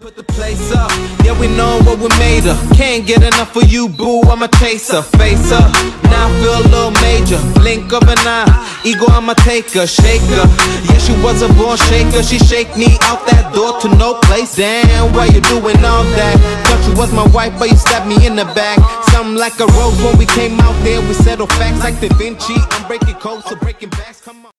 Put the place up, yeah we know what we made of. Can't get enough of you boo, I'm a chaser. Face up, now I feel a little major. Blink of an eye, ego I'm a taker Shaker, yeah she was a born shaker. She shake me out that door to no place. Damn, why you doing all that? Thought you was my wife but you stabbed me in the back. Something like a rose when we came out there. We settle facts like Da Vinci. I'm breaking codes so breaking backs, come on